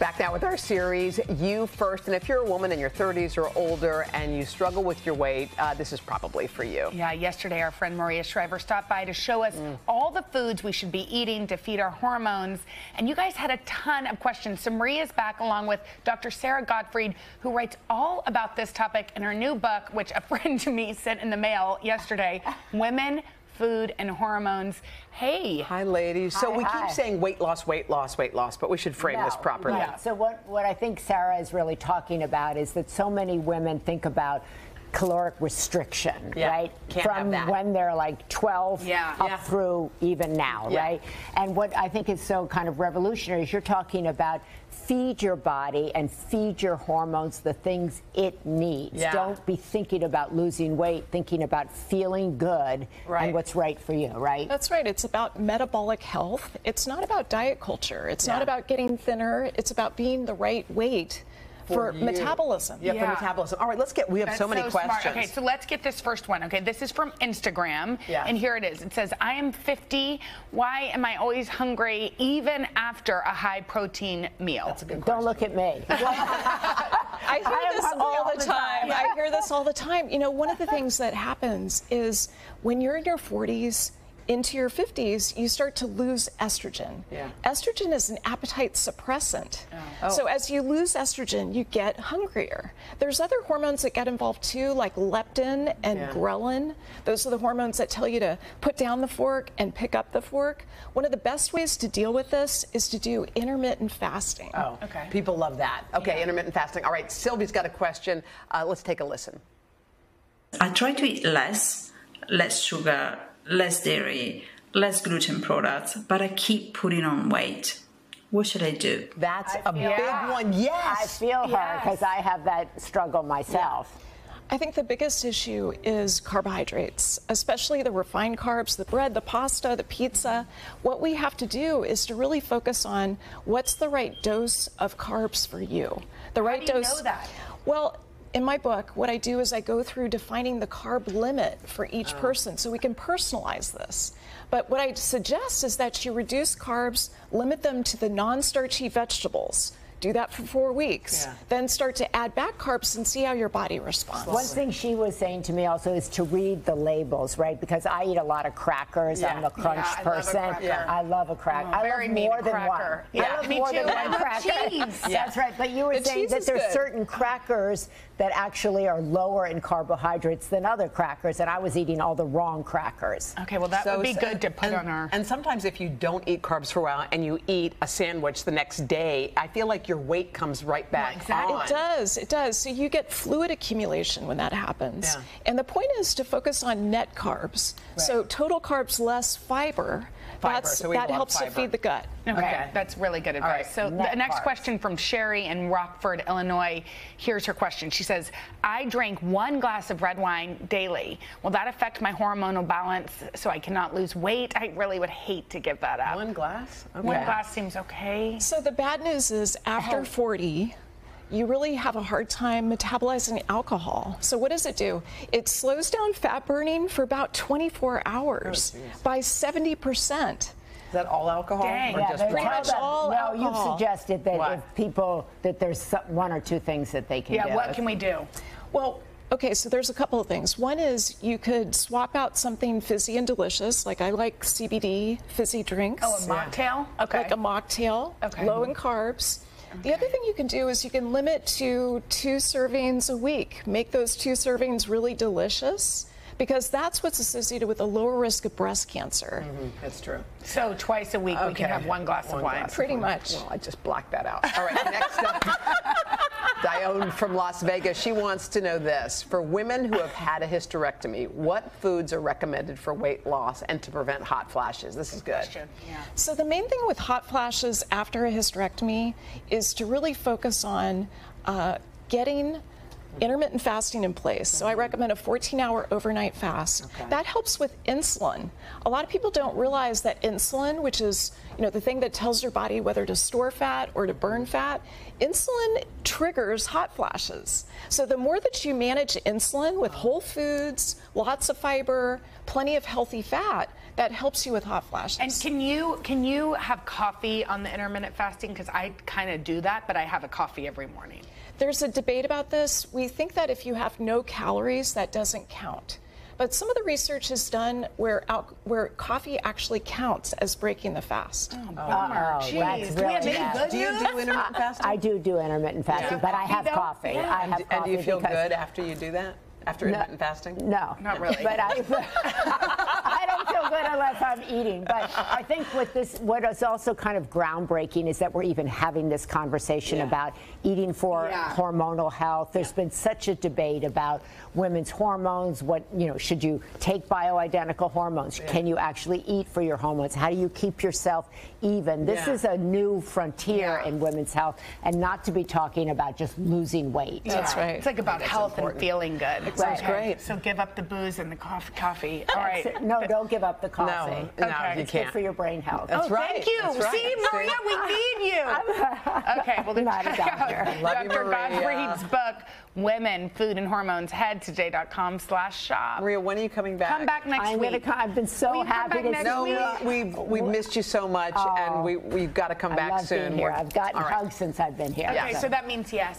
Back now with our series, You First. And if you're a woman in your 30s or older and you struggle with your weight, uh, this is probably for you. Yeah, yesterday our friend Maria Shriver stopped by to show us mm. all the foods we should be eating to feed our hormones. And you guys had a ton of questions. So Maria's back along with Dr. Sara Gottfried, who writes all about this topic in her new book, which a friend to me sent in the mail yesterday Women food and hormones. Hey. Hi, ladies. Hi, so we hi. keep saying weight loss, weight loss, weight loss, but we should frame no, this properly. Yeah. So what, what I think Sara is really talking about is that so many women think about caloric restriction, yeah. right? Can't From when they're like 12 yeah. up yeah. through even now, right? And what I think is so kind of revolutionary is you're talking about feed your body and feed your hormones the things it needs. Yeah. Don't be thinking about losing weight, thinking about feeling good right. and what's right for you, right? That's right. It's about metabolic health. It's not about diet culture. It's yeah. not about getting thinner. It's about being the right weight for, for metabolism. Yeah, yeah, for metabolism. All right, let's get. We have That's so many so questions. Smart. Okay, so let's get this first one. Okay, this is from Instagram. Yeah. And here it is. It says, "I am 50. Why am I always hungry even after a high protein meal?" That's a good question. Don't look at me. I hear I this all the time. time. I hear this all the time. You know, one of the things that happens is when you're in your 40s into your 50s, you start to lose estrogen. Yeah. Estrogen is an appetite suppressant. Oh. So as you lose estrogen, you get hungrier. There's other hormones that get involved too, like leptin and yeah. ghrelin. Those are the hormones that tell you to put down the fork and pick up the fork. One of the best ways to deal with this is to do intermittent fasting. Oh, okay. People love that. Okay, yeah. intermittent fasting. All right, Sylvie's got a question. Uh, let's take a listen. I try to eat less, less sugar, less dairy, less gluten products, but I keep putting on weight. What should I do? That's I a big yeah. one. Yes. I feel her because. I have that struggle myself. Yeah. I think the biggest issue is carbohydrates, especially the refined carbs, the bread, the pasta, the pizza. What we have to do is to really focus on what's the right dose of carbs for you. The How right do you dose. Know that? Well, in my book, what I do is I go through defining the carb limit for each oh. person so we can personalize this. But what I suggest is that you reduce carbs, limit them to the non starchy vegetables do that for four weeks. Yeah. Then start to add back carbs and see how your body responds. One thing she was saying to me also is to read the labels, right? Because I eat a lot of crackers. Yeah. I'm a crunch yeah, person. I love a cracker. I love more than cracker. one. Yeah. I love mm-hmm. more too. than one cracker. Cheese. That's right. But you were the saying that there's good. certain crackers that actually are lower in carbohydrates than other crackers, and I was eating all the wrong crackers. Okay, well that so, would be good to put and, on our. And sometimes if you don't eat carbs for a while and you eat a sandwich the next day, I feel like your weight comes right back. exactly. On. It does. It does. So you get fluid accumulation when that happens. Yeah. And the point is to focus on net carbs. Right. So total carbs less fiber. Fiber. That's, so that helps fiber. to feed the gut. Okay. okay. That's really good advice. Right. So net the next carbs. question from Sherry in Rockford, Illinois. Here's her question. She says, I drink one glass of red wine daily. Will that affect my hormonal balance so I cannot lose weight? I really would hate to give that up. One glass? Okay. One glass seems okay. So the bad news is after oh. 40, you really have a hard time metabolizing alcohol. So what does it do? It slows down fat burning for about 24 hours oh, by 70 percent. Is that all alcohol? Dang. Or yeah, just pretty much all no, alcohol. you've suggested that what? if people that there's some, one or two things that they can yeah, do. Yeah, what can we do? Well, okay, so there's a couple of things. One is you could swap out something fizzy and delicious, like I like CBD fizzy drinks. Oh, a mocktail? Okay. Like a mocktail, okay. low in carbs. Okay. The other thing you can do is you can limit to two servings a week. Make those two servings really delicious because that's what's associated with a lower risk of breast cancer. Mm-hmm. That's true. So twice a week okay. we can have one glass one of wine. Glass Pretty of wine. much. Well, I just blocked that out. All right, next up. Dione from Las Vegas. She wants to know this. For women who have had a hysterectomy, what foods are recommended for weight loss and to prevent hot flashes? This is good. Yeah. So, the main thing with hot flashes after a hysterectomy is to really focus on uh, getting intermittent fasting in place. So I recommend a 14 hour overnight fast. Okay. That helps with insulin. A lot of people don't realize that insulin, which is you know the thing that tells your body whether to store fat or to burn fat, insulin triggers hot flashes. So the more that you manage insulin with whole foods, lots of fiber, plenty of healthy fat, that helps you with hot flashes. And can you can you have coffee on the intermittent fasting? Because I kind of do that, but I have a coffee every morning. There's a debate about this. We think that if you have no calories, that doesn't count. But some of the research is done where al- where coffee actually counts as breaking the fast. Oh, oh, bummer. Oh, Jeez. that's Do we have any good Do you do intermittent fasting? I do do intermittent fasting, but I have though? coffee. Yeah. I have and, and do you feel good after you do that? After intermittent fasting? No, Not really. But I, I don't feel good unless I'm eating. But I think with this, what is also kind of groundbreaking is that we're even having this conversation Yeah. about eating for Yeah. hormonal health. There's been such a debate about women's hormones. What you know, should you take bioidentical hormones? Can you actually eat for your hormones? How do you keep yourself even? This Yeah. is a new frontier Yeah. in women's health, and not to be talking about just losing weight. That's right. It's like about health and feeling good. It Sounds great. So give up the booze and the coffee. coffee. All right. No, don't give up the coffee. no, Okay. you It's can't. for your brain health. That's oh, right. thank you. That's right. See, Maria, we need you. okay, well, then Not a check out doctor. Love you, Dr. Maria. Gottfried's book, Women, Food, and Hormones. Head to j.com slash shop. Maria, when are you coming back? Come back next I'm week. gonna come. I've been so Will you come happy back to next see No, you. we, we've, we've missed you so much, and oh. we, we've got to come I back love soon. being here. We're- I've gotten All right. hugs since I've been here. Okay, so that means yes.